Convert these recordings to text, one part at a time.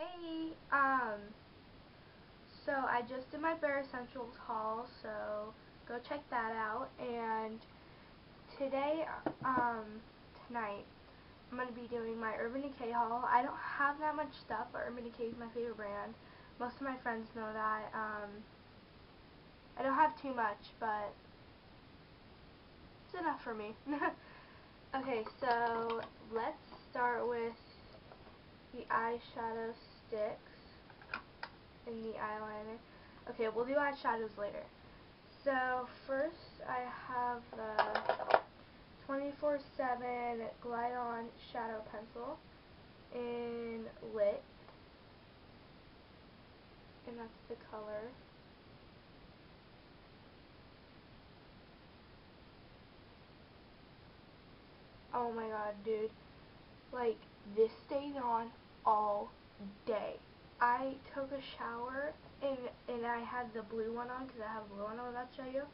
Hey, um, so I just did my Bare Escentuals haul, so go check that out. And today, um, tonight, I'm going to be doing my Urban Decay haul. I don't have that much stuff, but Urban Decay is my favorite brand. Most of my friends know that. Um, I don't have too much, but it's enough for me. okay, so let's start with the eyeshadow sticks in the eyeliner. Okay, we'll do eyeshadows later. So first I have the 24-7 Glide On Shadow Pencil in Lit. And that's the color. Oh my god, dude. Like, this stays on all day. I took a shower and and I had the blue one on because I have a blue one I'm show you.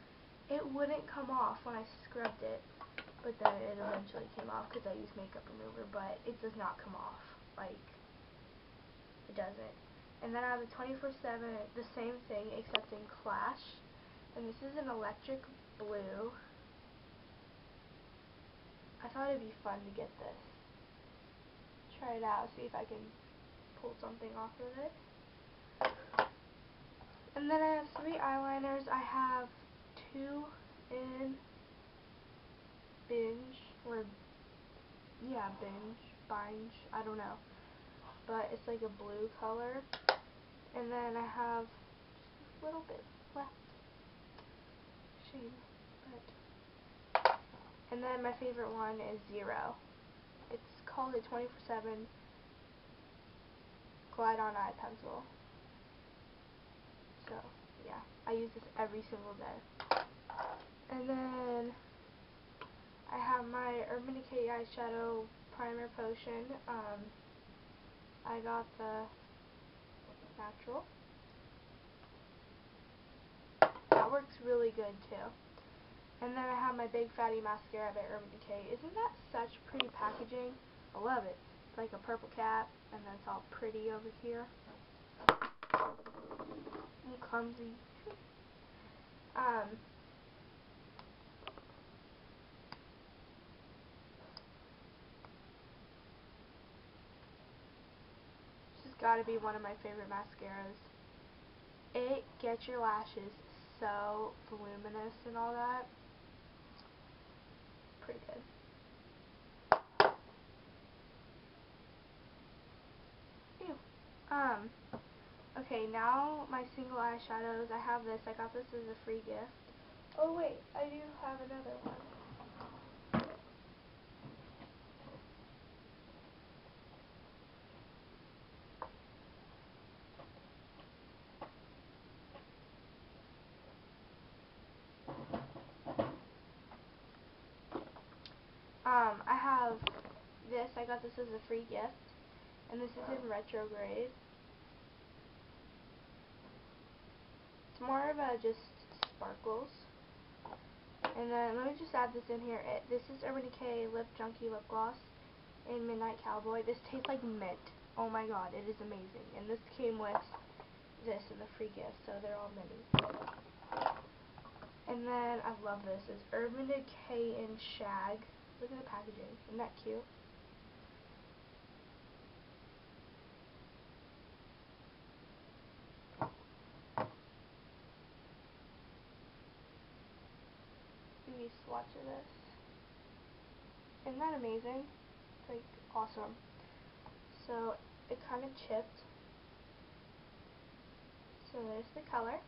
It wouldn't come off when I scrubbed it, but then it eventually came off because I used makeup remover, but it does not come off. Like, it doesn't. And then I have the 24-7, the same thing except in Clash. And this is an electric blue. I thought it'd be fun to get this try it out, see if I can pull something off of it. And then I have three eyeliners. I have two in Binge, or, yeah, Binge, Binge, I don't know. But it's like a blue color. And then I have just a little bit left. Shame, but... And then my favorite one is Zero. It's called a 24-7 Glide On Eye Pencil. So, yeah, I use this every single day. And then I have my Urban Decay Eyeshadow Primer Potion. Um, I got the natural. That works really good too. And then I have my Big Fatty Mascara by Urban Decay. Isn't that such pretty packaging? I love it. Like a purple cap, and then it's all pretty over here. And clumsy. um, this has got to be one of my favorite mascaras. It gets your lashes so voluminous and all that pretty good. Um, okay, now my single eyeshadows. I have this. I got this as a free gift. Oh, wait. I do have another one. Um, I have this. I got this as a free gift. And this is in retrograde. It's more of a just sparkles. And then let me just add this in here. It, this is Urban Decay Lip Junkie Lip Gloss in Midnight Cowboy. This tastes like mint. Oh my god, it is amazing. And this came with this in the free gift, so they're all mini. And then I love this. It's Urban Decay in Shag. Look at the packaging. Isn't that cute? Maybe swatch of this. Isn't that amazing? It's like awesome. So it kind of chipped. So there's the color.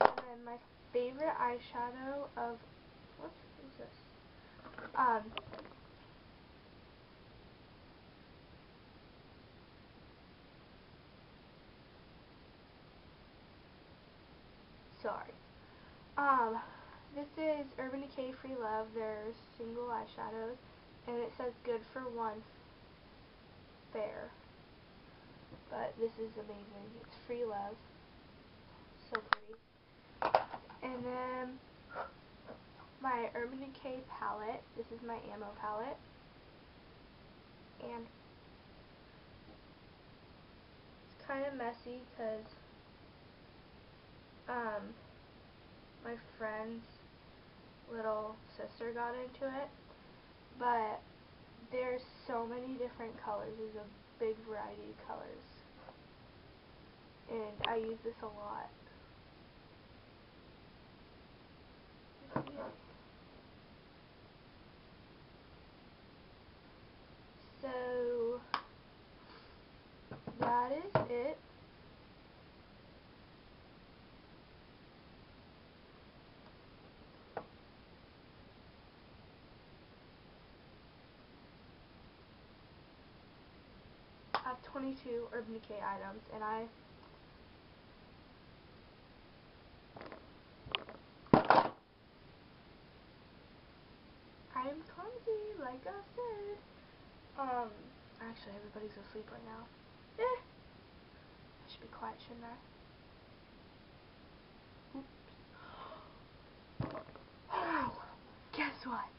And then my favorite eyeshadow of what is this? Um, sorry. Um, this is Urban Decay Free Love. They're single eyeshadows, and it says good for one fair. But this is amazing. It's Free Love. So pretty. And then my Urban Decay palette. This is my ammo palette. And it's kind of messy because um, my friend's little sister got into it. But there's so many different colors. There's a big variety of colors. And I use this a lot. So that is it. I have 22 Urban Decay items and I I'm clumsy, like I said. Um, actually everybody's asleep right now. Eh. I should be quiet, shouldn't I? Oops. Guess what?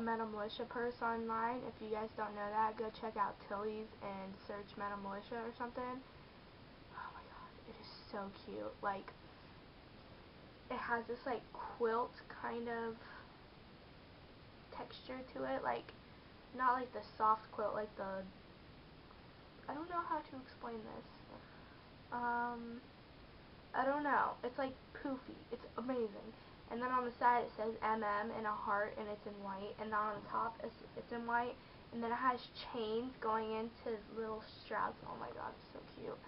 Metal Mulisha purse online. If you guys don't know that, go check out Tilly's and search Metal Mulisha or something. Oh my god, it is so cute. Like, it has this like quilt kind of texture to it. Like, not like the soft quilt, like the, I don't know how to explain this. Um, I don't know. It's like poofy. It's amazing. And then on the side it says MM and a heart and it's in white. And then on the top it's, it's in white. And then it has chains going into little straps. Oh my god, it's so cute.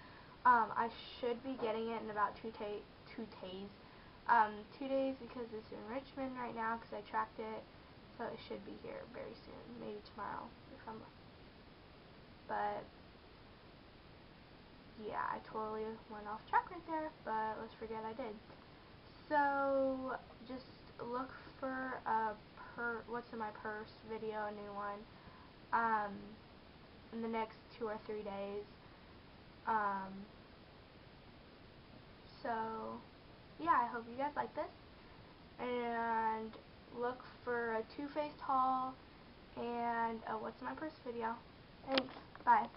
Um, I should be getting it in about two, ta two days. Um, two days because it's in Richmond right now because I tracked it. So it should be here very soon. Maybe tomorrow if I'm But yeah, I totally went off track right there, but let's forget I did. So, just look for a per what's in my purse video, a new one, um, in the next two or three days. Um, so, yeah, I hope you guys like this. And look for a Too Faced haul and a What's in My Purse video. Thanks. Bye.